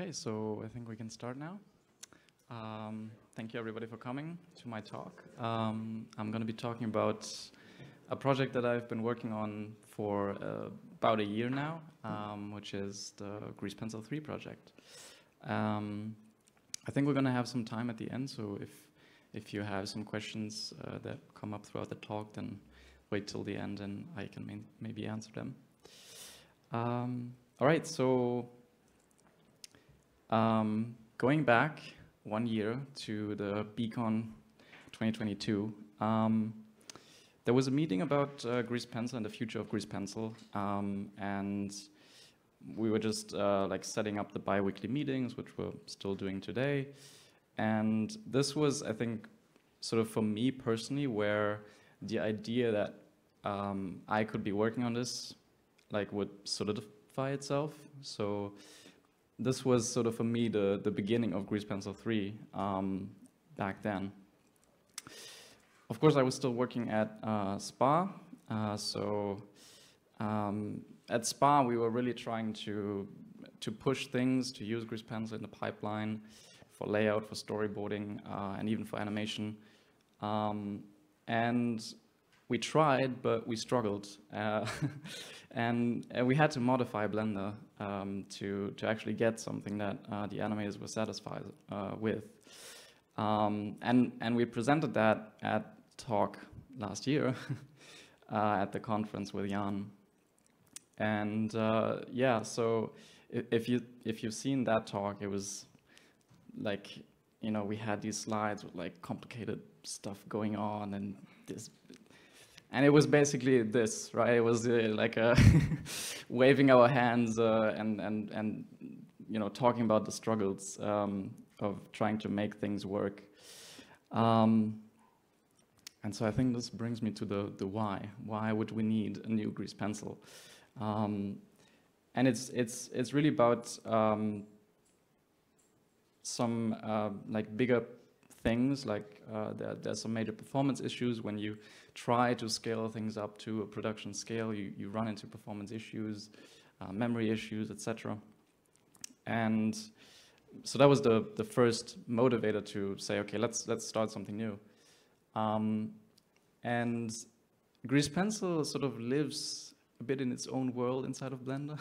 Okay, so I think we can start now. Um, thank you everybody for coming to my talk. Um, I'm going to be talking about a project that I've been working on for uh, about a year now, um, which is the Grease Pencil 3 project. Um, I think we're going to have some time at the end, so if, if you have some questions uh, that come up throughout the talk, then wait till the end and I can may maybe answer them. Um, all right, so um, going back one year to the BCON 2022, um, there was a meeting about uh, Grease Pencil and the future of Grease Pencil, um, and we were just uh, like setting up the bi-weekly meetings, which we're still doing today. And this was, I think, sort of for me personally, where the idea that um, I could be working on this like would solidify itself. So this was sort of for me the, the beginning of Grease Pencil 3 um, back then. Of course, I was still working at uh, SPA. Uh, so um, at SPA, we were really trying to, to push things, to use Grease Pencil in the pipeline for layout, for storyboarding, uh, and even for animation. Um, and we tried, but we struggled. Uh, and, and, we had to modify Blender um, to, to actually get something that uh, the animators were satisfied uh, with. Um, and, and we presented that at talk last year uh, at the conference with Jan. And uh, yeah, so if, you, if you've seen that talk, it was like, you know, we had these slides with like complicated stuff going on and this and it was basically this, right? It was uh, like uh, waving our hands uh, and and and you know talking about the struggles um, of trying to make things work. Um, and so I think this brings me to the the why. Why would we need a new grease pencil? Um, and it's it's it's really about um, some uh, like bigger things like uh, there, there's some major performance issues when you try to scale things up to a production scale, you, you run into performance issues, uh, memory issues, etc. And so that was the, the first motivator to say, okay, let's, let's start something new. Um, and Grease Pencil sort of lives a bit in its own world inside of Blender.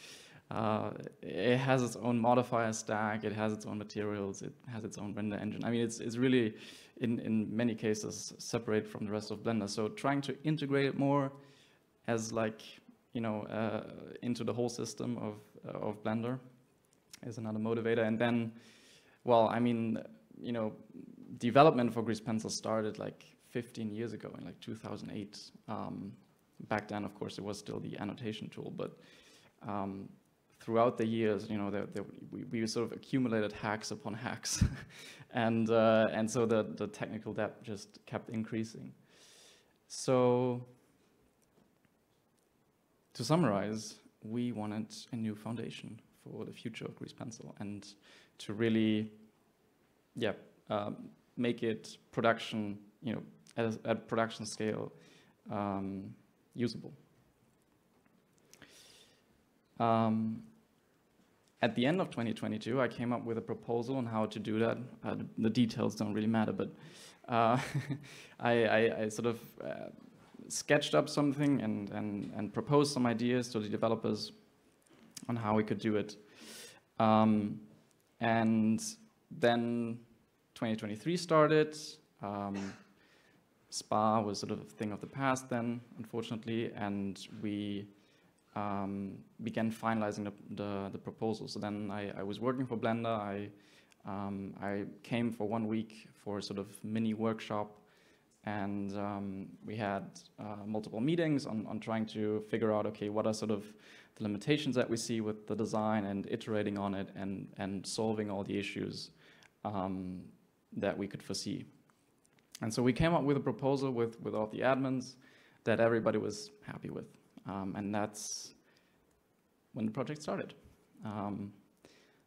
uh, it has its own modifier stack, it has its own materials, it has its own render engine. I mean, it's, it's really in, in many cases separate from the rest of Blender. So trying to integrate it more as like, you know, uh, into the whole system of, uh, of Blender is another motivator. And then, well, I mean, you know, development for Grease Pencil started like 15 years ago in like 2008. Um, back then, of course, it was still the annotation tool, but um, throughout the years, you know, we, we, sort of accumulated hacks upon hacks. and, uh, and so the, the technical debt just kept increasing. So to summarize, we wanted a new foundation for the future of Grease Pencil and to really, yeah, um, make it production, you know, at, at production scale um, usable. Um, at the end of 2022, I came up with a proposal on how to do that. Uh, the, details don't really matter, but uh, I, I, I, sort of uh, sketched up something and, and, and proposed some ideas to the developers on how we could do it. Um, and then 2023 started. Um, SPA was sort of a thing of the past then, unfortunately, and we um, began finalizing the, the, the, proposal. So then I, I, was working for Blender. I, um, I came for one week for a sort of mini workshop and um, we had uh, multiple meetings on, on trying to figure out, okay, what are sort of the limitations that we see with the design and iterating on it and, and solving all the issues um, that we could foresee. And so we came up with a proposal with, with all the admins that everybody was happy with. Um, and that's when the project started. Um,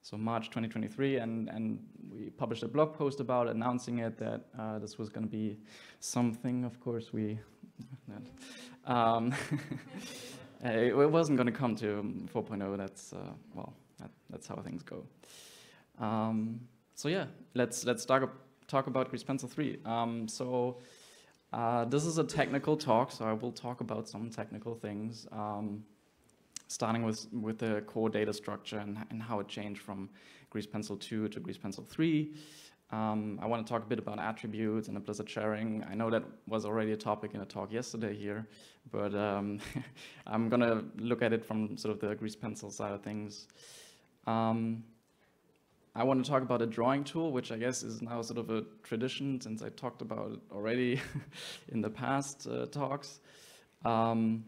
so March 2023, and, and we published a blog post about announcing it that uh, this was going to be something, of course, we... Um, it, wasn't going to come to um, 4.0. That's uh, well, that, that's how things go. Um, so yeah, let's let's talk talk about Grease Pencil 3. Um, so uh, this is a technical talk, so I will talk about some technical things, um, starting with with the core data structure and, and how it changed from Grease Pencil 2 to Grease Pencil 3. Um, I want to talk a bit about attributes and implicit sharing. I know that was already a topic in a talk yesterday here, but um, I'm going to look at it from sort of the grease pencil side of things. Um, I want to talk about a drawing tool, which I guess is now sort of a tradition since I talked about it already in the past uh, talks. Um,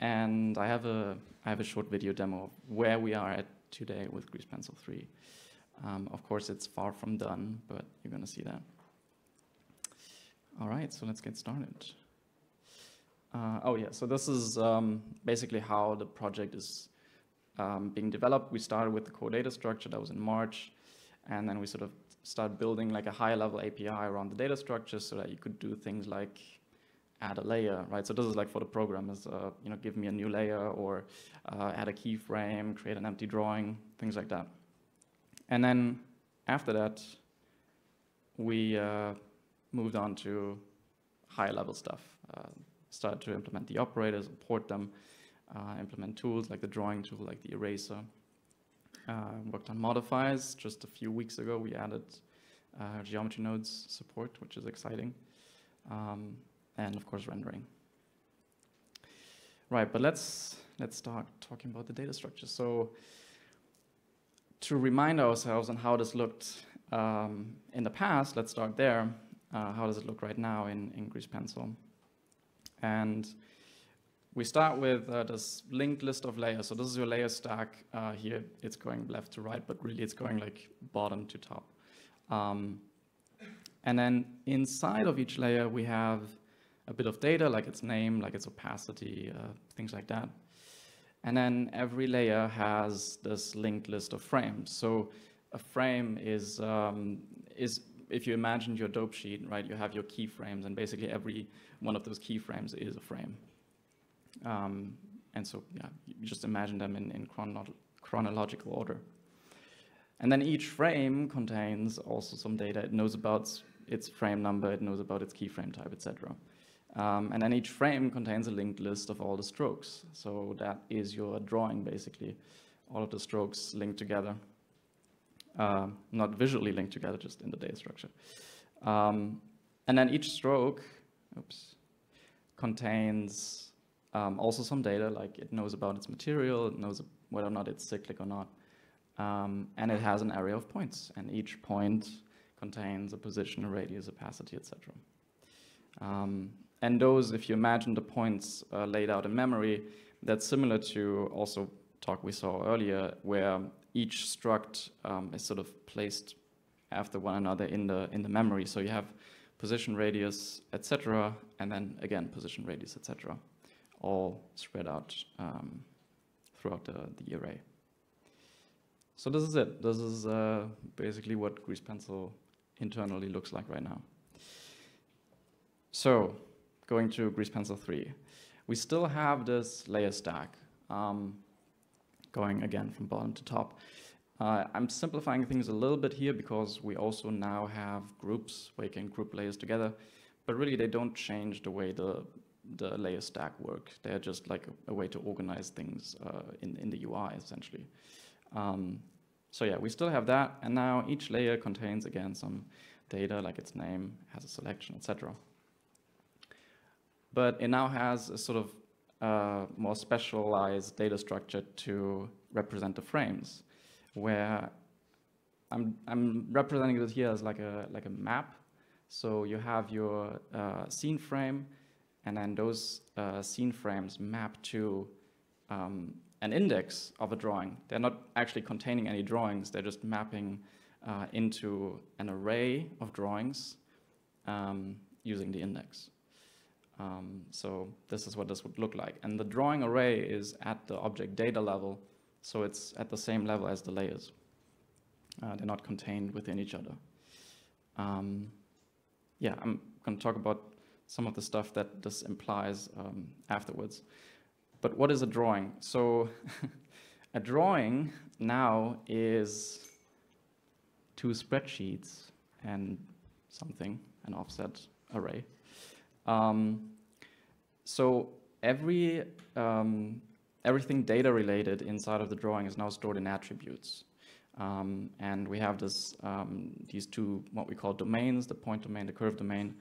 and I have a I have a short video demo of where we are at today with Grease Pencil 3. Um, of course, it's far from done, but you're going to see that. All right, so let's get started. Uh, oh yeah, so this is um, basically how the project is um, being developed. We started with the core data structure, that was in March, and then we sort of start building like a higher level API around the data structure so that you could do things like add a layer, right? So this is like for the programmers, uh, you know, give me a new layer or uh, add a keyframe, create an empty drawing, things like that. And then after that, we uh, moved on to higher level stuff. Uh, started to implement the operators, port them, uh, implement tools like the drawing tool, like the eraser. Uh, worked on modifiers. Just a few weeks ago, we added uh, geometry nodes support, which is exciting. Um, and of course, rendering. Right, but let's let's start talking about the data structure. So to remind ourselves on how this looked um, in the past, let's start there. Uh, how does it look right now in, in Grease Pencil? And we start with uh, this linked list of layers. So this is your layer stack. Uh, here it's going left to right, but really it's going like bottom to top. Um, and then inside of each layer, we have a bit of data, like its name, like its opacity, uh, things like that. And then every layer has this linked list of frames. So a frame is, um, is if you imagine your dope sheet, right, you have your keyframes, and basically every one of those keyframes is a frame. Um, and so, yeah, you just imagine them in, in chrono chronological order. And then each frame contains also some data. It knows about its frame number, it knows about its keyframe type, etc. Um, and then each frame contains a linked list of all the strokes. So that is your drawing, basically. All of the strokes linked together. Uh, not visually linked together, just in the data structure. Um, and then each stroke, oops, contains um, also some data, like it knows about its material, it knows whether or not it's cyclic or not. Um, and it has an array of points, and each point contains a position, a radius, opacity, etc. Um, and those, if you imagine the points uh, laid out in memory, that's similar to also talk we saw earlier, where each struct um, is sort of placed after one another in the in the memory. So you have position radius, etc., and then again position radius, etc., all spread out um, throughout the, the array. So this is it. This is uh, basically what Grease Pencil internally looks like right now. So going to Grease Pencil 3. We still have this layer stack um, going again from bottom to top. Uh, I'm simplifying things a little bit here because we also now have groups where you can group layers together, but really they don't change the way the, the layer stack work. They're just like a, a way to organize things uh, in, in the UI essentially. Um, so yeah, we still have that, and now each layer contains again some data like its name, has a selection, etc but it now has a sort of uh, more specialized data structure to represent the frames, where I'm, I'm representing it here as like a, like a map. So you have your uh, scene frame, and then those uh, scene frames map to um, an index of a drawing. They're not actually containing any drawings, they're just mapping uh, into an array of drawings um, using the index. Um, so this is what this would look like. And the drawing array is at the object data level, so it's at the same level as the layers. Uh, they're not contained within each other. Um, yeah, I'm going to talk about some of the stuff that this implies um, afterwards. but what is a drawing? So a drawing now is two spreadsheets and something, an offset array. Um, so every um, everything data related inside of the drawing is now stored in attributes. Um, and we have this, um, these two, what we call domains, the point domain, the curve domain.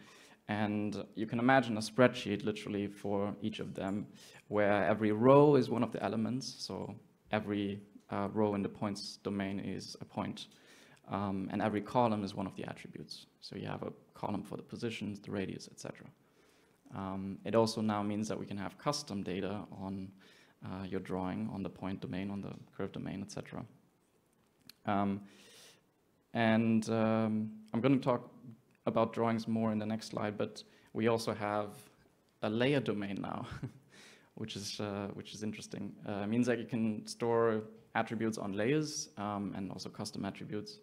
And you can imagine a spreadsheet literally for each of them, where every row is one of the elements. So every uh, row in the points domain is a point. Um, and every column is one of the attributes. So you have a column for the positions, the radius, etc. Um, it also now means that we can have custom data on uh, your drawing, on the point domain, on the curve domain, etc. Um, and um, I'm going to talk about drawings more in the next slide, but we also have a layer domain now, which is uh, which is interesting. Uh, means that you can store attributes on layers um, and also custom attributes.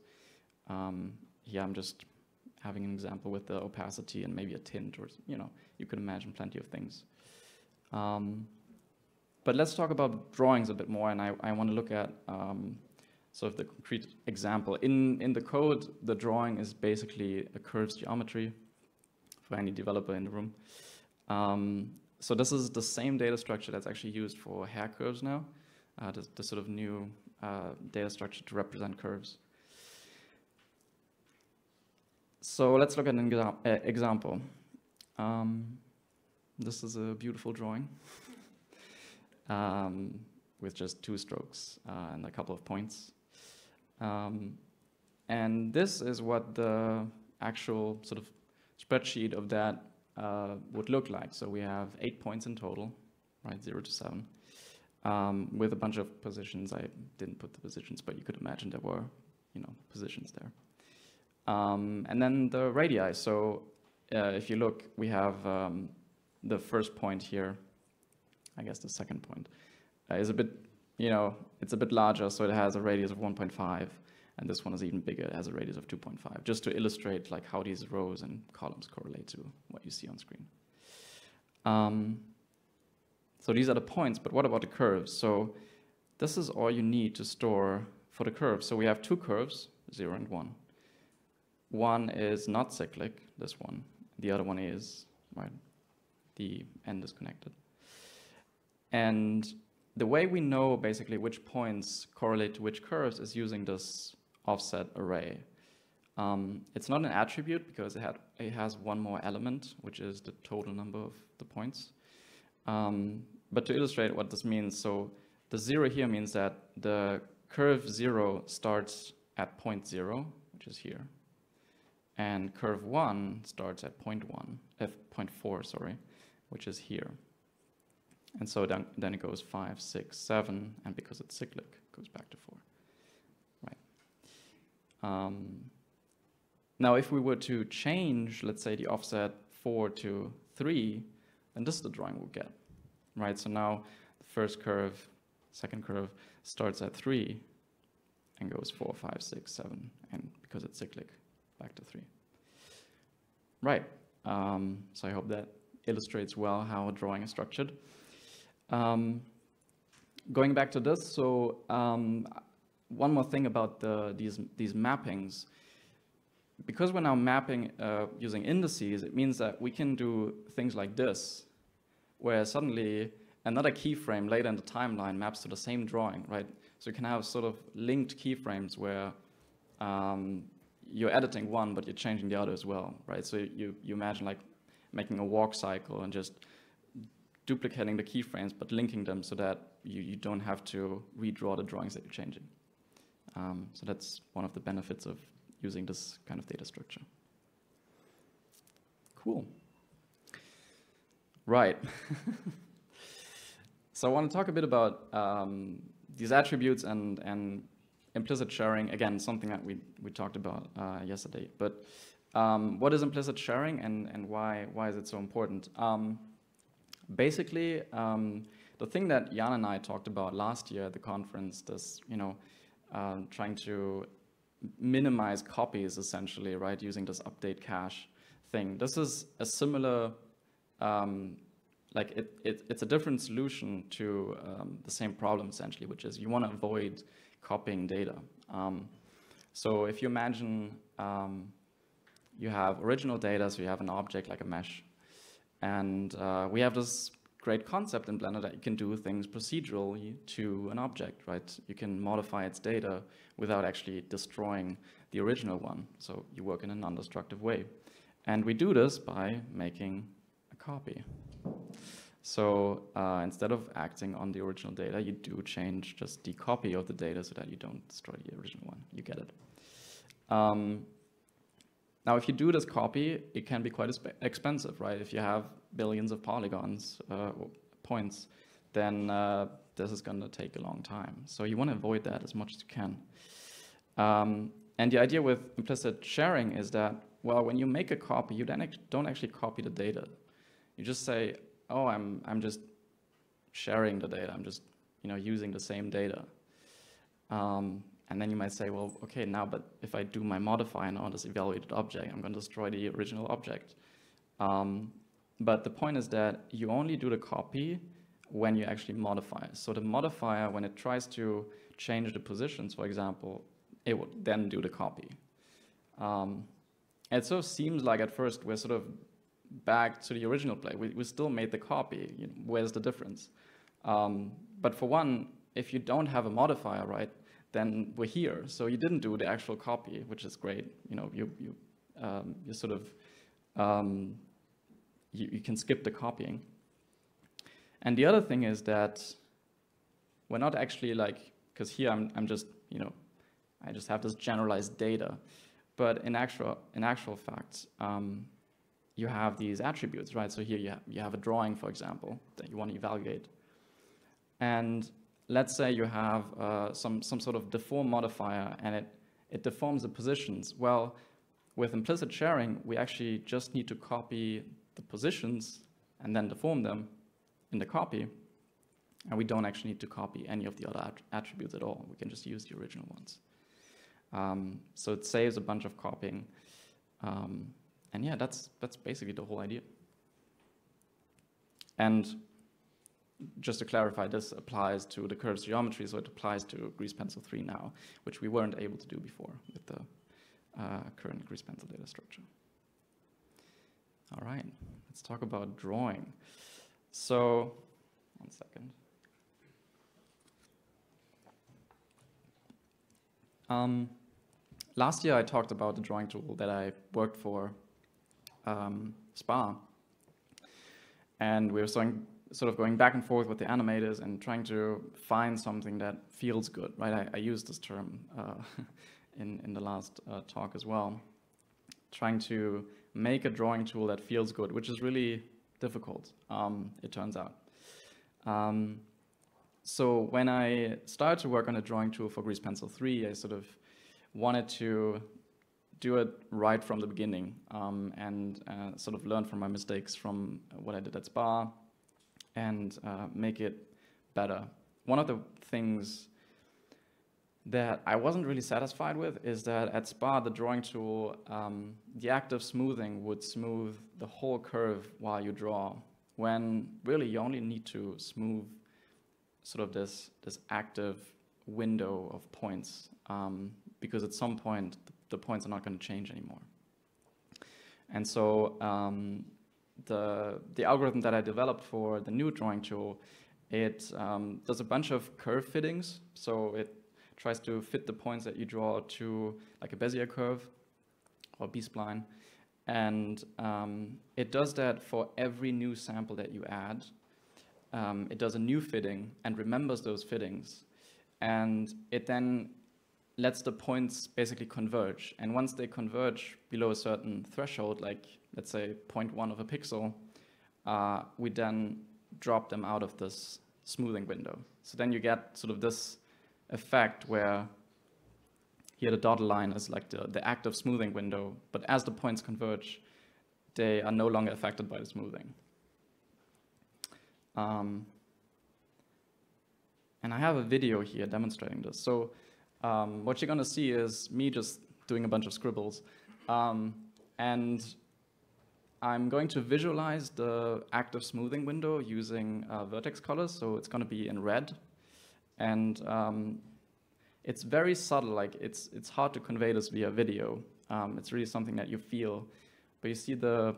Um, here I'm just having an example with the opacity and maybe a tint, or you know, you could imagine plenty of things. Um, but let's talk about drawings a bit more, and I, I want to look at um, sort of the concrete example. In, in the code, the drawing is basically a curves geometry for any developer in the room. Um, so this is the same data structure that's actually used for hair curves now, uh, the, the, sort of new uh, data structure to represent curves. So let's look at an exa uh, example. Um, this is a beautiful drawing um, with just two strokes uh, and a couple of points. Um, and this is what the actual sort of spreadsheet of that uh, would look like. So we have eight points in total, right, zero to seven, um, with a bunch of positions. I didn't put the positions, but you could imagine there were, you know, positions there. Um, and then the radii. So uh, if you look, we have um, the first point here I guess the second point, uh, is a bit, you know, it's a bit larger, so it has a radius of 1.5, and this one is even bigger, it has a radius of 2.5, just to illustrate like how these rows and columns correlate to what you see on screen. Um, so these are the points, but what about the curves? So this is all you need to store for the curves. So we have two curves, zero and one. One is not cyclic, this one. The other one is, right? The end is connected. And the way we know basically which points correlate to which curves is using this offset array. Um, it's not an attribute because it, had, it, has one more element, which is the total number of the points. Um, but to illustrate what this means, so the zero here means that the curve zero starts at point zero, which is here. And curve one starts at point one, at point four, sorry, which is here. And so then, then it goes five, six, seven, and because it's cyclic, it goes back to four. Right. Um, now, if we were to change, let's say, the offset four to three, then this is the drawing we'll get. Right. So now the first curve, second curve starts at three and goes four, five, six, seven, and because it's cyclic, back to three. Right. Um, so I hope that illustrates well how a drawing is structured. Um, going back to this, so um, one more thing about the, these, these mappings. Because we're now mapping uh, using indices, it means that we can do things like this, where suddenly another keyframe later in the timeline maps to the same drawing, right? So you can have sort of linked keyframes where um, you're editing one, but you're changing the other as well, right? So you, you imagine like making a walk cycle and just duplicating the keyframes, but linking them so that you, you don't have to redraw the drawings that you're changing. Um, so that's one of the benefits of using this kind of data structure. Cool. Right. so I want to talk a bit about um, these attributes and, and implicit sharing. Again, something that we, we talked about uh, yesterday. But um, what is implicit sharing and, and why, why is it so important? Um, basically, um, the thing that Jan and I talked about last year at the conference, this, you know, um, trying to minimize copies essentially, right, using this update cache thing. This is a similar um, like it, it, it's a different solution to um, the same problem essentially, which is you want to avoid copying data. Um, so if you imagine um, you have original data, so you have an object like a mesh, and uh, we have this great concept in Blender that you can do things procedurally to an object, right? You can modify its data without actually destroying the original one. So you work in a non-destructive way. And we do this by making a copy. So uh, instead of acting on the original data, you do change just the copy of the data so that you don't destroy the original one. You get it. Um, now, if you do this copy, it can be quite expensive, right? If you have billions of polygons, uh, points, then uh, this is going to take a long time. So you want to avoid that as much as you can. Um, and the idea with implicit sharing is that, well, when you make a copy, you then don't actually copy the data. You just say, oh, I'm, I'm just sharing the data. I'm just you know, using the same data. Um, and then you might say, well, okay, now, but if I do my modifier on this evaluated object, I'm going to destroy the original object. Um, but the point is that you only do the copy when you actually modify. So the modifier, when it tries to change the positions, for example, it would then do the copy. Um, it sort of seems like at first we're sort of back to the original play. We, we still made the copy. You know, where's the difference? Um, but for one, if you don't have a modifier, right, then we're here. So you didn't do the actual copy, which is great. You know, you you um, you sort of um, you, you can skip the copying. And the other thing is that we're not actually like because here I'm I'm just you know I just have this generalized data, but in actual in actual fact. Um, you have these attributes, right? So here you have, you have a drawing, for example, that you want to evaluate. And let's say you have uh, some, some sort of deform modifier and it, it deforms the positions. Well, with implicit sharing, we actually just need to copy the positions and then deform them in the copy. And we don't actually need to copy any of the other att attributes at all. We can just use the original ones. Um, so it saves a bunch of copying. Um, and yeah, that's, that's basically the whole idea. And just to clarify, this applies to the curves geometry, so it applies to Grease Pencil 3 now, which we weren't able to do before with the uh, current Grease Pencil data structure. All right, let's talk about drawing. So, one second. Um, last year I talked about the drawing tool that I worked for um, SPA. And we were starting, sort of going back and forth with the animators and trying to find something that feels good, right? I, I used this term uh, in, in the last uh, talk as well. Trying to make a drawing tool that feels good, which is really difficult, um, it turns out. Um, so when I started to work on a drawing tool for Grease Pencil 3, I sort of wanted to do it right from the beginning um, and uh, sort of learn from my mistakes from what I did at SPA and uh, make it better. One of the things that I wasn't really satisfied with is that at SPA, the drawing tool, um, the active smoothing would smooth the whole curve while you draw, when really you only need to smooth sort of this, this active window of points, um, because at some point the points are not going to change anymore. And so um, the, the algorithm that I developed for the new drawing tool, it um, does a bunch of curve fittings. So it tries to fit the points that you draw to like a Bezier curve or B-spline. And um, it does that for every new sample that you add. Um, it does a new fitting and remembers those fittings. And it then lets the points basically converge. And once they converge below a certain threshold, like let's say 0.1 of a pixel, uh, we then drop them out of this smoothing window. So then you get sort of this effect where here the dotted line is like the, the active smoothing window, but as the points converge, they are no longer affected by the smoothing. Um, and I have a video here demonstrating this. So um, what you're going to see is me just doing a bunch of scribbles. Um, and I'm going to visualize the active smoothing window using uh, vertex colors. So it's going to be in red. And um, it's very subtle. Like it's, it's hard to convey this via video. Um, it's really something that you feel. But you see the,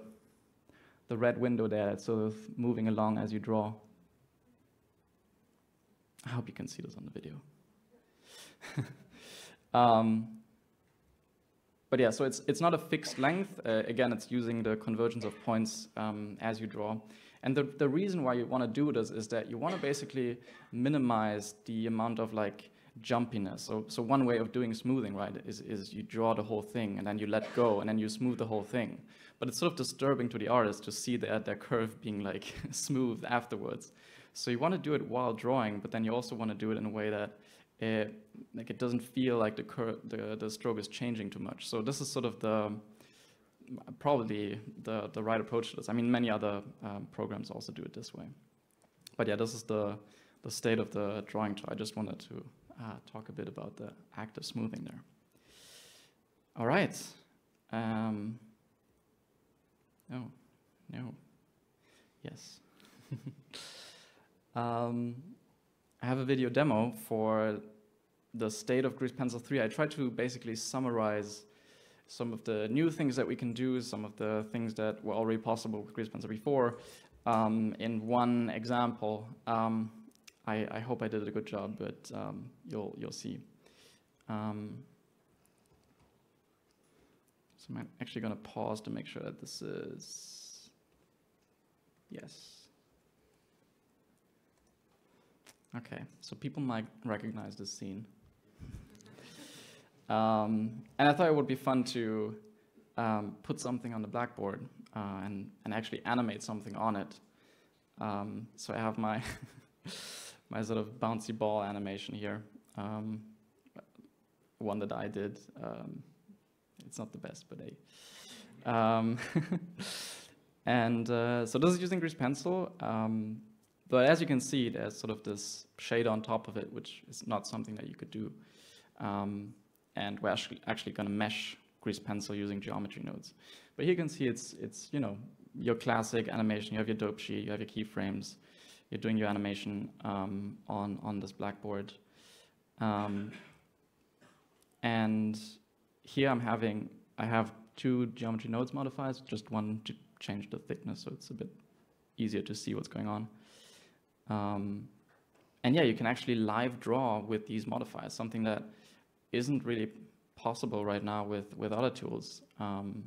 the red window there. It's sort of moving along as you draw. I hope you can see this on the video. um, but yeah, so it's, it's not a fixed length. Uh, again, it's using the convergence of points um, as you draw. And the, the reason why you want to do this is that you want to basically minimize the amount of like jumpiness. So, so one way of doing smoothing, right, is, is you draw the whole thing and then you let go and then you smooth the whole thing. But it's sort of disturbing to the artist to see their, their curve being like smooth afterwards. So you want to do it while drawing, but then you also want to do it in a way that it, like it doesn't feel like the, the, the stroke is changing too much. So this is sort of the probably the, the right approach to this. I mean, many other um, programs also do it this way. But yeah, this is the, the state of the drawing tool. I just wanted to uh, talk a bit about the active smoothing there. All right. Um, no, no, yes. um, I have a video demo for the state of Grease Pencil 3. I tried to basically summarize some of the new things that we can do, some of the things that were already possible with Grease Pencil before um, in one example. Um, I, I, hope I did a good job, but um, you'll, you'll see. Um, so I'm actually going to pause to make sure that this is, yes. Okay, so people might recognize this scene. um, and I thought it would be fun to um, put something on the blackboard uh, and, and actually animate something on it. Um, so I have my, my sort of bouncy ball animation here, um, one that I did. Um, it's not the best, but hey. Um, and uh, so this is using Grease Pencil. But as you can see, there's sort of this shade on top of it, which is not something that you could do. Um, and we're actually, actually going to mesh grease pencil using geometry nodes. But here you can see it's, it's you know, your classic animation. You have your dope sheet, you have your keyframes. You're doing your animation um, on, on this blackboard. Um, and here I'm having, I have two geometry nodes modifiers, just one to change the thickness so it's a bit easier to see what's going on. Um, and yeah, you can actually live draw with these modifiers, something that isn't really possible right now with, with other tools. Um,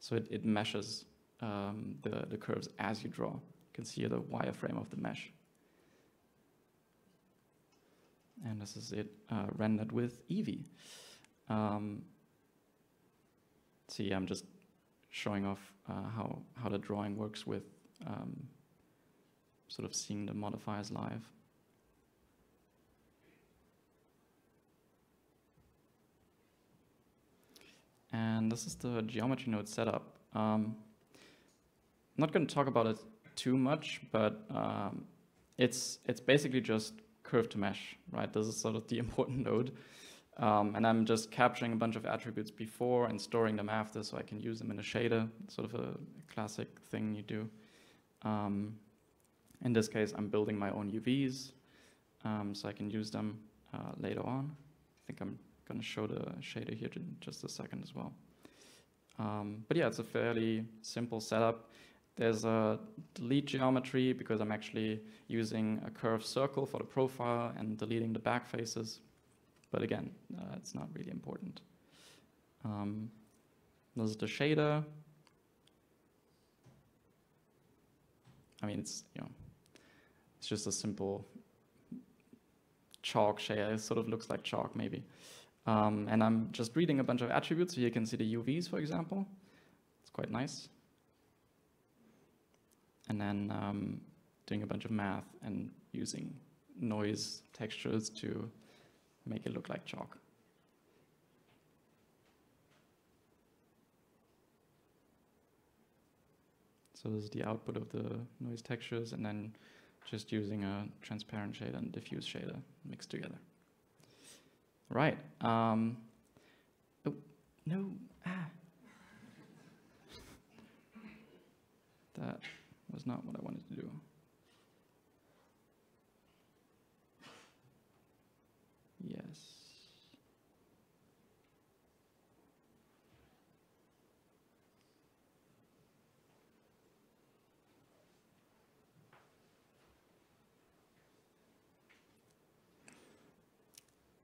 so it, it meshes um, the, the curves as you draw. You can see the wireframe of the mesh. And this is it uh, rendered with Eevee. Um, see, I'm just showing off uh, how, how the drawing works with um, sort of seeing the modifiers live. And this is the geometry node setup. Um, I'm not going to talk about it too much, but um, it's it's basically just curve to mesh, right? This is sort of the important node. Um, and I'm just capturing a bunch of attributes before and storing them after so I can use them in a shader, sort of a classic thing you do. Um, in this case, I'm building my own UVs, um, so I can use them uh, later on. I think I'm going to show the shader here in just a second as well. Um, but yeah, it's a fairly simple setup. There's a delete geometry because I'm actually using a curved circle for the profile and deleting the back faces. But again, uh, it's not really important. Um, this is the shader. I mean, it's, you know, it's just a simple chalk shade. It sort of looks like chalk maybe. Um, and I'm just reading a bunch of attributes. So you can see the UVs, for example. It's quite nice. And then um, doing a bunch of math and using noise textures to make it look like chalk. So this is the output of the noise textures, and then just using a transparent shader and diffuse shader mixed together. Right. Um, oh, no. Ah. That was not what I wanted to do. Yes.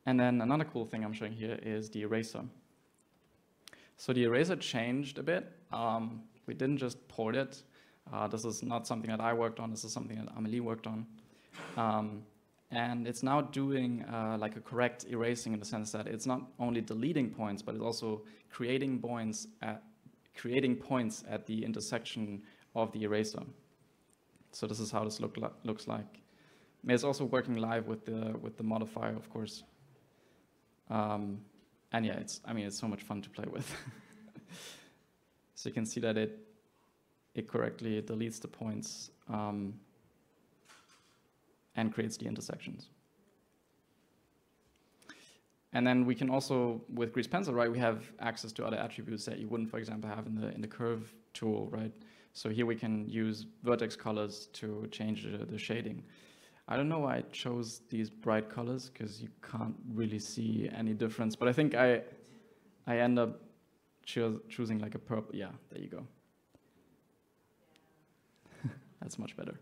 And then another cool thing I'm showing here is the eraser. So the eraser changed a bit. Um, we didn't just port it. Uh, this is not something that I worked on. This is something that Amelie worked on. Um, and it's now doing uh, like a correct erasing in the sense that it's not only deleting points, but it's also creating points at creating points at the intersection of the eraser. So this is how this look looks like. It's also working live with the with the modifier, of course. Um, and yeah, it's I mean it's so much fun to play with. so you can see that it it correctly deletes the points um, and creates the intersections. And then we can also, with Grease Pencil, right, we have access to other attributes that you wouldn't, for example, have in the in the curve tool, right? So here we can use vertex colors to change the, the shading. I don't know why I chose these bright colors because you can't really see any difference. But I think I, I end up cho choosing like a purple. Yeah, there you go. That's much better.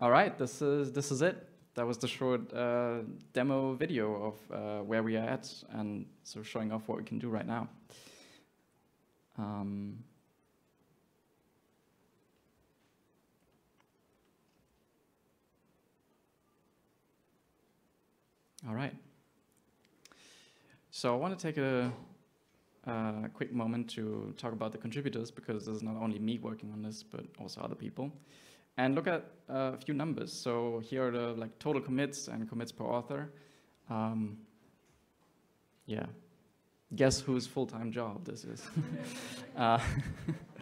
All right, this is this is it. That was the short uh, demo video of uh, where we are at, and so showing off what we can do right now. Um, All right. So I want to take a, a, quick moment to talk about the contributors because there's not only me working on this, but also other people. And look at a few numbers. So here are the like total commits and commits per author. Um, yeah. Guess whose full-time job this is. uh,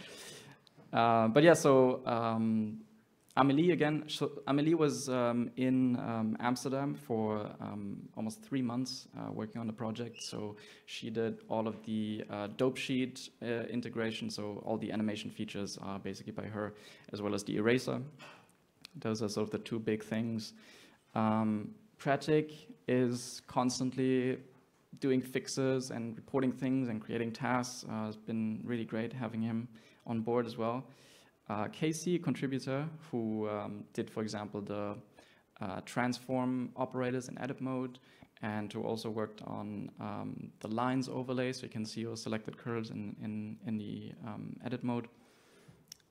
uh, but yeah, so um, Amelie again, Amelie was um, in um, Amsterdam for um, almost three months uh, working on the project. So she did all of the uh, dope sheet uh, integration. So all the animation features are basically by her, as well as the eraser. Those are sort of the two big things. Um, Pratik is constantly doing fixes and reporting things and creating tasks. Uh, it's been really great having him on board as well uh, Casey, contributor, who um, did, for example, the uh, transform operators in edit mode, and who also worked on um, the lines overlay, so you can see your selected curves in, in, in the um, edit mode.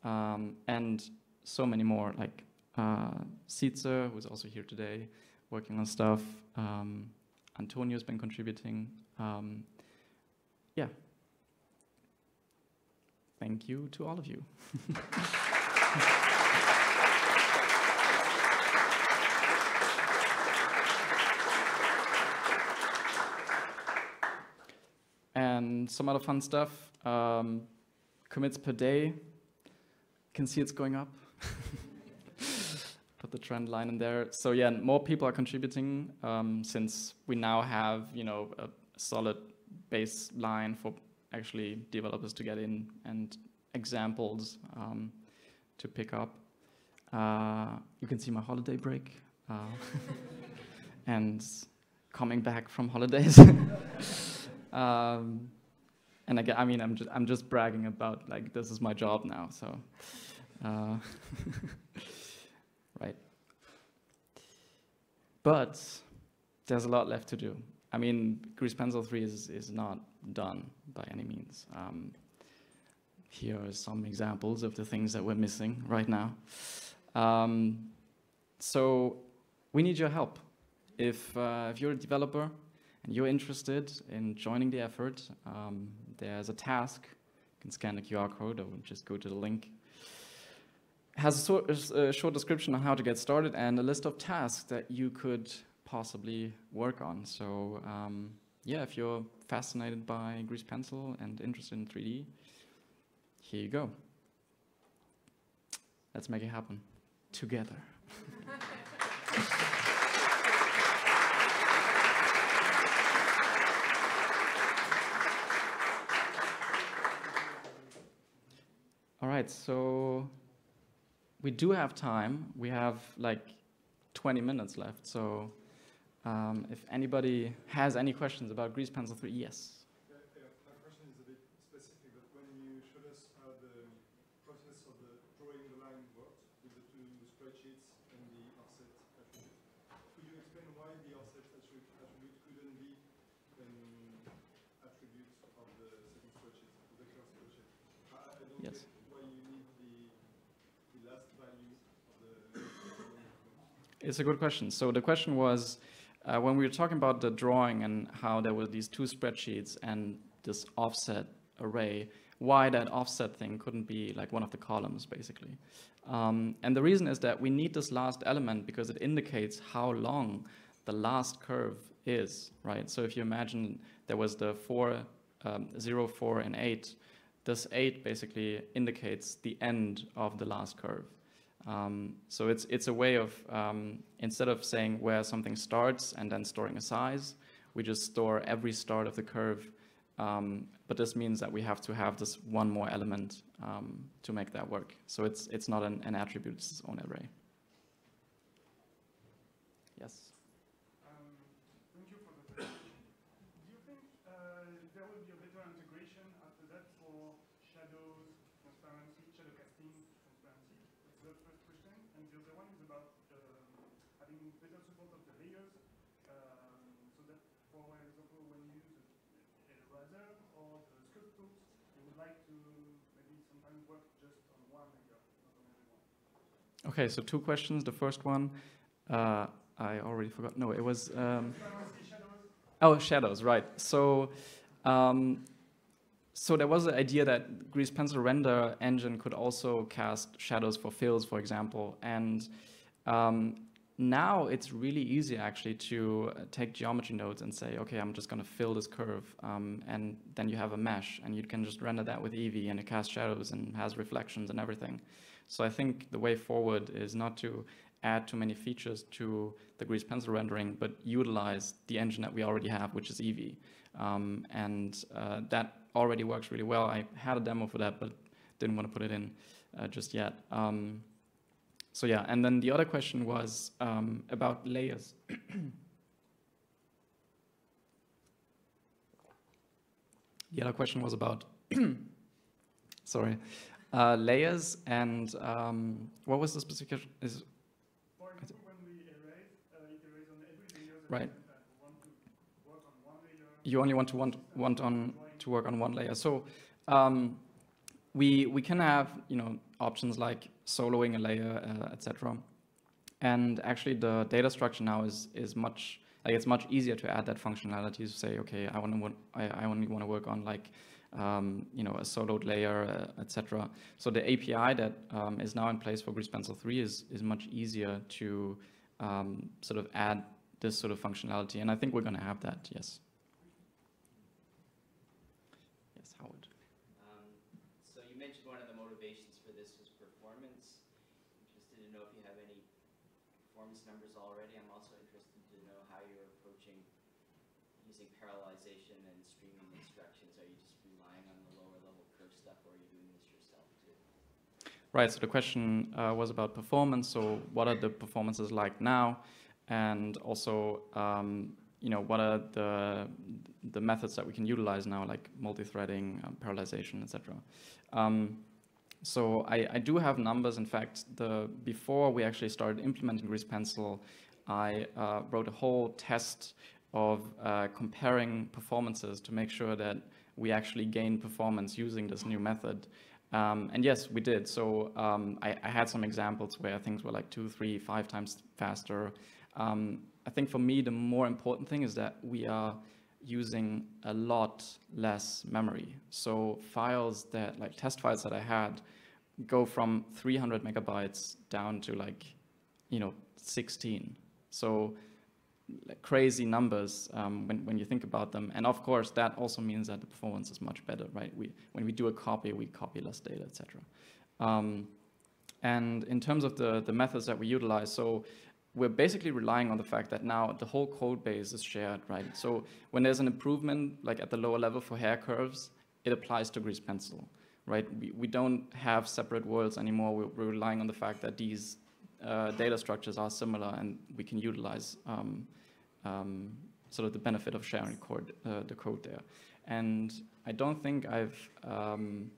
Um, and so many more, like uh, Sietse, who's also here today, working on stuff. Um, Antonio's been contributing. Um, yeah, thank you to all of you. and some other fun stuff. Um, commits per day. Can see it's going up. Put the trend line in there. So yeah, more people are contributing um, since we now have you know a solid baseline for actually developers to get in and examples um, to pick up. Uh, you can see my holiday break uh, and coming back from holidays. um, and again, I mean, I'm just I'm just bragging about like this is my job now. So, uh, right. But there's a lot left to do. I mean, Grease Pencil 3 is, is not done by any means. Um, here are some examples of the things that we're missing right now. Um, so we need your help. If, uh, if you're a developer and you're interested in joining the effort, um, there's a task. You can scan the QR code or just go to the link. It has a, a short description on how to get started and a list of tasks that you could possibly work on. So um, yeah, if you're fascinated by Grease Pencil and interested in 3D, here you go. Let's make it happen together. All right, so we do have time. We have like 20 minutes left. So um, if anybody has any questions about Grease Pencil 3, yes. It's a good question. So the question was, uh, when we were talking about the drawing and how there were these two spreadsheets and this offset array, why that offset thing couldn't be like one of the columns, basically. Um, and the reason is that we need this last element because it indicates how long the last curve is, right? So if you imagine there was the 4, um, 0, 4, and 8, this 8 basically indicates the end of the last curve. Um, so it's, it's a way of, um, instead of saying where something starts and then storing a size, we just store every start of the curve. Um, but this means that we have to have this one more element um, to make that work. So it's, it's not an, an attribute, it's its own array. Yes? Okay, so two questions. The first one, uh, I already forgot. No, it was. Um, oh, shadows, right. So, um, so there was the idea that Grease Pencil render engine could also cast shadows for fills, for example. And um, now it's really easy actually to take geometry nodes and say, okay, I'm just going to fill this curve. Um, and then you have a mesh, and you can just render that with Eevee, and it casts shadows and has reflections and everything. So I think the way forward is not to add too many features to the Grease Pencil rendering, but utilize the engine that we already have, which is Eevee. Um, and uh, that already works really well. I had a demo for that, but didn't want to put it in uh, just yet. Um, so yeah, and then the other question was um, about layers. the other question was about, sorry, uh, layers and um, what was the specific is right. You only want to want want on to work on one layer. So um, we we can have you know options like soloing a layer uh, etc and actually the data structure now is is much like it's much easier to add that functionality to say okay I want to I, I only want to work on like um, you know, a soloed layer, uh, etc. So the API that um, is now in place for Grease Pencil 3 is, is much easier to um, sort of add this sort of functionality. And I think we're going to have that, yes. Yes, Howard. Um, so you mentioned one of the motivations for this was performance. Interested to know if you have any performance numbers already. I'm also interested to know how you're approaching using parallelization and streaming instructions. Are you just Right, so the question uh, was about performance. So what are the performances like now? And also, um, you know, what are the, the methods that we can utilize now, like multi-threading, um, parallelization, etc. Um, so I, I, do have numbers. In fact, the before we actually started implementing Grease Pencil, I uh, wrote a whole test of uh, comparing performances to make sure that we actually gain performance using this new method. Um, and yes, we did. So um, I, I, had some examples where things were like two, three, five times faster. Um, I think for me, the more important thing is that we are using a lot less memory. So files that, like test files that I had, go from 300 megabytes down to like, you know, 16. So crazy numbers um, when, when you think about them. And of course, that also means that the performance is much better, right? We, when we do a copy, we copy less data, etc. Um, and in terms of the, the methods that we utilize, so we're basically relying on the fact that now the whole code base is shared, right? So when there's an improvement, like at the lower level for hair curves, it applies to Grease Pencil. right? We, we don't have separate worlds anymore. We're, we're relying on the fact that these uh, data structures are similar and we can utilize um, um, sort of the benefit of sharing code, uh, the code there. And I don't think I've, um,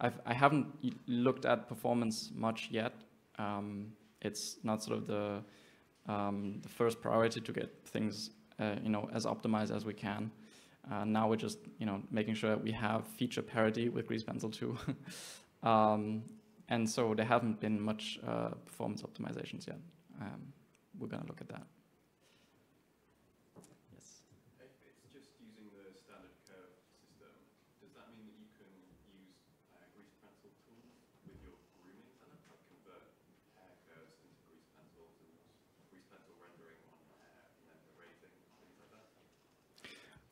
I've I haven't looked at performance much yet. Um, it's not sort of the, um, the first priority to get things uh, you know, as optimized as we can. Uh, now we're just, you know, making sure that we have feature parity with Grease Pencil 2. um, and so there haven't been much uh, performance optimizations yet. Um, we're going to look at that. Yes. It's just using the standard curve system. Does that mean that you can use uh, Grease pencil tools with your grooming setup, like convert hair curves into grease pencils and grease pencil rendering on hair and then erasing, things like that?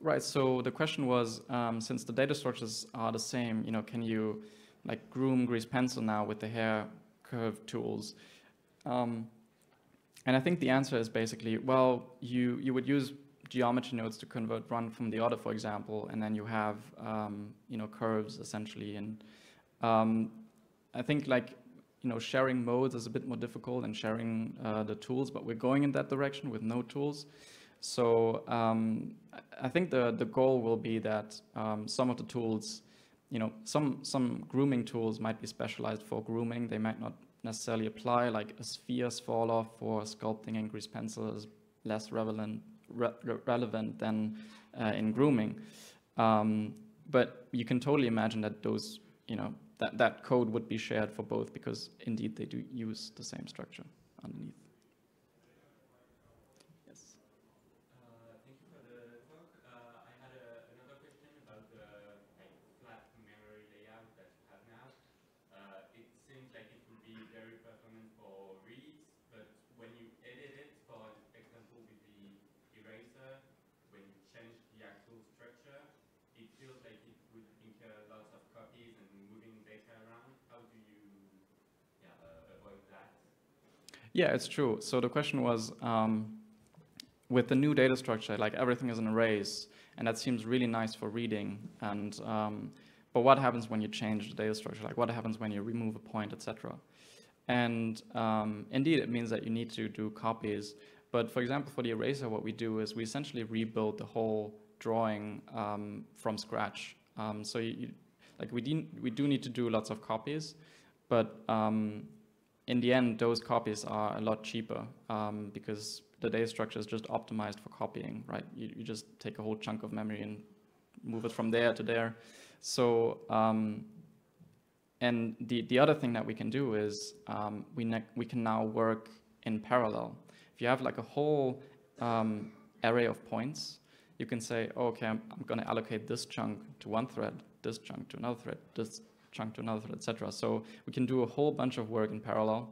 Right. So the question was, um, since the data structures are the same, you know, can you like groom grease pencil now with the hair curve tools? Um, and I think the answer is basically, well, you you would use geometry nodes to convert one from the other, for example, and then you have um, you know curves essentially. And um, I think like you know sharing modes is a bit more difficult than sharing uh, the tools, but we're going in that direction with node tools. So um, I think the, the goal will be that um, some of the tools, you know, some, some grooming tools might be specialized for grooming. They might not necessarily apply, like a spheres fall off for sculpting and grease pencil is less relevant, re relevant than uh, in grooming. Um, but you can totally imagine that those, you know, that, that code would be shared for both because indeed they do use the same structure underneath. Yeah, it's true. So the question was, um, with the new data structure, like everything is in arrays, and that seems really nice for reading. And um, but what happens when you change the data structure? Like what happens when you remove a point, etc. And um, indeed, it means that you need to do copies. But for example, for the eraser, what we do is we essentially rebuild the whole drawing um, from scratch. Um, so you, like we, we do need to do lots of copies, but um, in the end, those copies are a lot cheaper um, because the data structure is just optimized for copying, right? You, you, just take a whole chunk of memory and move it from there to there. So, um, and the, the other thing that we can do is um, we, we can now work in parallel. If you have like a whole um, array of points, you can say, oh, okay, I'm, I'm going to allocate this chunk to one thread, this chunk to another thread, this chunk to another, etc. So we can do a whole bunch of work in parallel,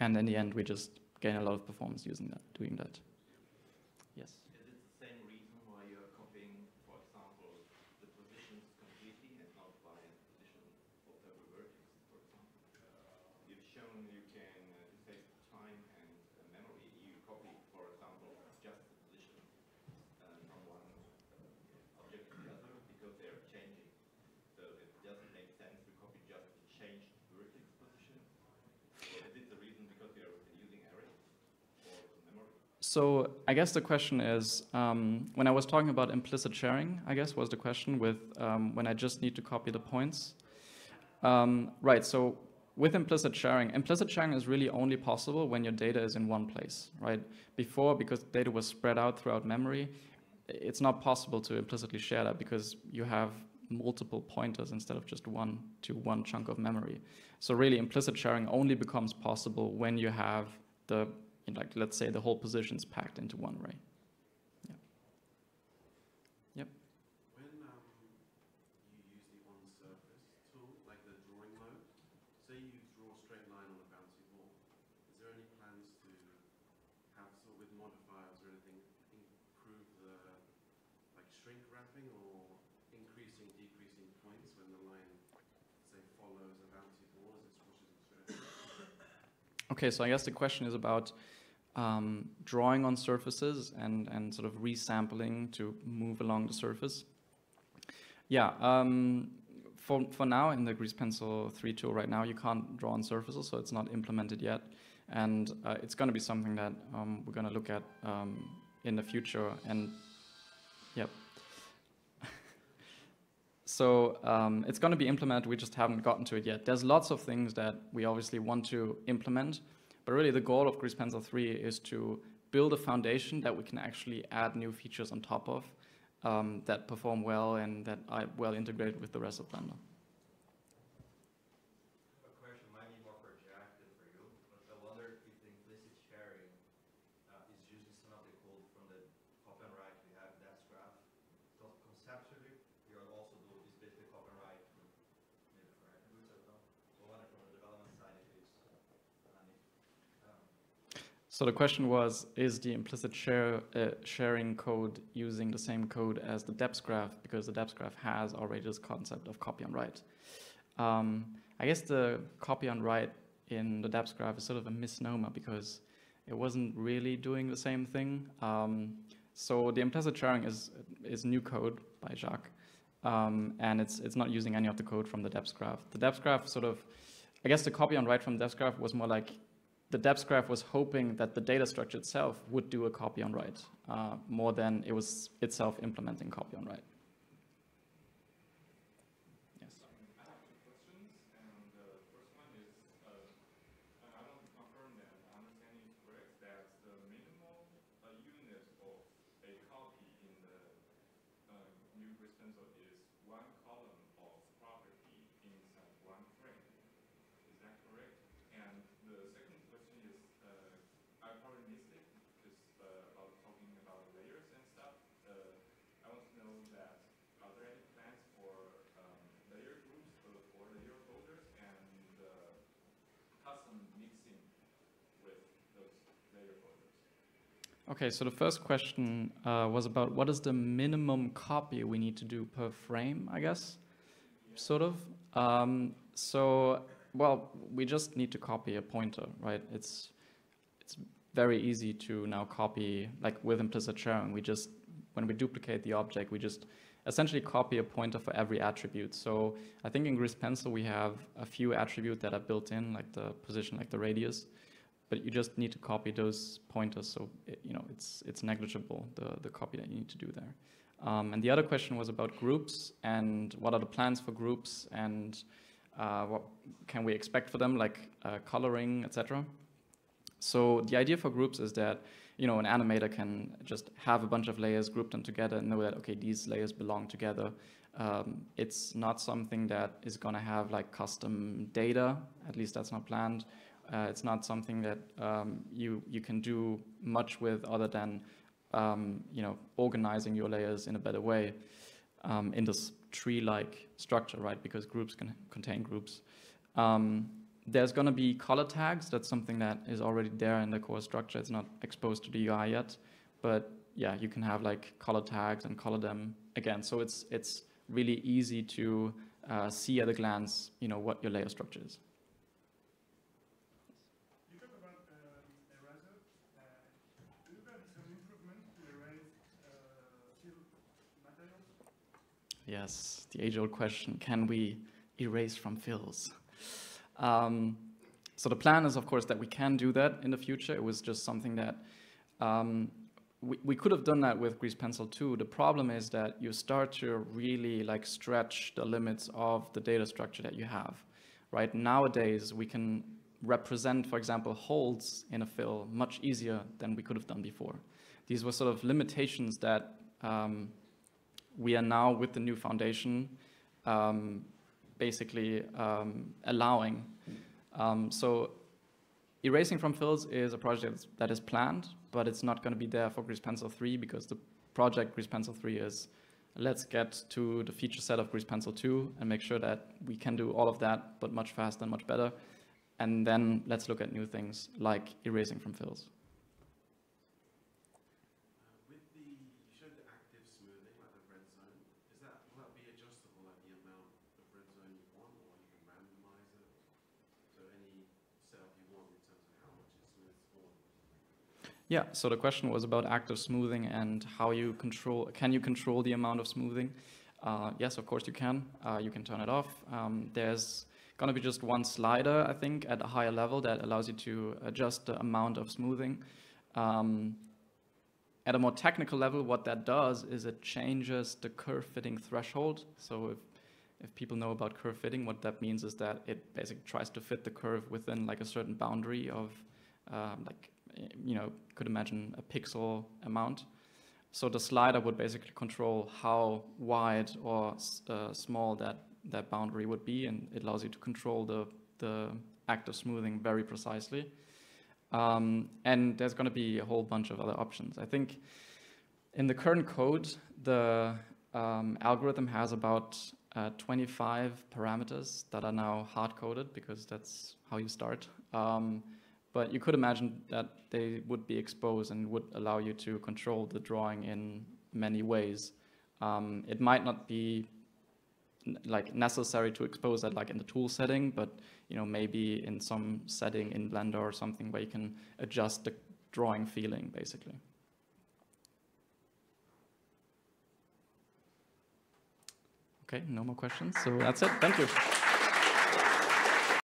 and in the end, we just gain a lot of performance using that, doing that. Yes. So I guess the question is, um, when I was talking about implicit sharing, I guess was the question with um, when I just need to copy the points. Um, right, so with implicit sharing, implicit sharing is really only possible when your data is in one place, right? Before, because data was spread out throughout memory, it's not possible to implicitly share that because you have multiple pointers instead of just one to one chunk of memory. So really implicit sharing only becomes possible when you have the like let's say the whole position is packed into one array. Yeah. Yep. When um, you use the on surface tool, like the drawing mode, say you draw a straight line on a bouncy ball, is there any plans to have sort of with modifiers or anything improve the like shrink wrapping or increasing, decreasing points when the line say follows a bouncy ball as it swashes straight? Okay, so I guess the question is about um, drawing on surfaces and, and sort of resampling to move along the surface. Yeah, um, for, for now in the Grease Pencil 3 tool right now, you can't draw on surfaces, so it's not implemented yet. And uh, it's going to be something that um, we're going to look at um, in the future. And yep. So um, it's going to be implemented. We just haven't gotten to it yet. There's lots of things that we obviously want to implement, but really the goal of Grease Pencil 3 is to build a foundation that we can actually add new features on top of um, that perform well and that are well integrated with the rest of Blender. A question might be more for Jacques than for you, but I wonder if the implicit sharing uh, is using some of the code from the copy on write we have in that graph. So conceptually, you are also do is basically copy on write maybe for attributes as well. So I wonder from the development side if it's uh, um, So the question was, is the implicit share, uh, sharing code using the same code as the depsgraph? Because the depsgraph has already this concept of copy on write. Um, I guess the copy on write in the depsgraph is sort of a misnomer because it wasn't really doing the same thing. Um, so the implicit sharing is, is new code by Jacques. Um, and it's, it's not using any of the code from the depsgraph. The depsgraph sort of, I guess the copy on write from depsgraph was more like the depsgraph was hoping that the data structure itself would do a copy on write uh, more than it was itself implementing copy on write. Yes. I have two questions, and the first one is, uh, and I want to confirm that my understanding is correct, that the minimal uh, unit of a copy in the uh, new Grease Pencil is one column of property inside one frame. Is that correct? And the second question is, uh, I probably missed it, because uh, about talking about layers and stuff. Uh, I want to know that, are there any plans for um, layer groups for the four layer folders and uh, custom mixing with those layer folders? Okay, so the first question uh, was about what is the minimum copy we need to do per frame, I guess, sort of. Um, so, well, we just need to copy a pointer, right? It's it's very easy to now copy, like with implicit sharing. We just when we duplicate the object, we just essentially copy a pointer for every attribute. So I think in Grease Pencil we have a few attributes that are built in, like the position, like the radius but you just need to copy those pointers. So it, you know it's it's negligible the the copy that you need to do there. Um, and the other question was about groups and what are the plans for groups and uh, what can we expect for them, like uh, coloring, etc. So the idea for groups is that you know an animator can just have a bunch of layers, group them together, and know that okay these layers belong together. Um, it's not something that is going to have like custom data. At least that's not planned. Uh, it's not something that um, you you can do much with other than um, you know organizing your layers in a better way um, in this tree-like structure, right? Because groups can contain groups. Um, there's going to be color tags. That's something that is already there in the core structure. It's not exposed to the UI yet, but yeah, you can have like color tags and color them again. So it's it's really easy to uh, see at a glance, you know, what your layer structure is. You talk about um, eraser. Uh, do you have some improvement to erase uh, fill materials? Yes, the age-old question: Can we erase from fills? Um, so the plan is, of course, that we can do that in the future. It was just something that um, we, we could have done that with Grease Pencil too. The problem is that you start to really like stretch the limits of the data structure that you have. Right nowadays, we can represent, for example, holds in a fill much easier than we could have done before. These were sort of limitations that um, we are now with the new foundation um, basically um, allowing. Um, so erasing from fills is a project that is planned, but it's not going to be there for Grease Pencil 3 because the project Grease Pencil 3 is let's get to the feature set of Grease Pencil 2 and make sure that we can do all of that, but much faster and much better. And then let's look at new things like erasing from fills. Uh, with the, you showed the active smoothing, like the red zone. Is that, will that be adjustable, like the amount of red zone you want, or you can randomize it? So any setup you want in terms of how much it smooths for? Yeah, so the question was about active smoothing and how you control, can you control the amount of smoothing? Uh, yes, of course you can. Uh, you can turn it off. Um, there's going to be just one slider, I think, at a higher level that allows you to adjust the amount of smoothing. Um, at a more technical level, what that does is it changes the curve fitting threshold. So if, if people know about curve fitting, what that means is that it basically tries to fit the curve within like a certain boundary of um, like, you know, could imagine a pixel amount. So the slider would basically control how wide or uh, small that, that boundary would be, and it allows you to control the, the active smoothing very precisely. Um, and there's going to be a whole bunch of other options. I think in the current code, the um, algorithm has about uh, 25 parameters that are now hard-coded because that's how you start. Um, but you could imagine that they would be exposed and would allow you to control the drawing in many ways. Um, it might not be like necessary to expose that like in the tool setting, but you know maybe in some setting in Blender or something where you can adjust the drawing feeling basically. Okay, no more questions. So that's it. Thank you.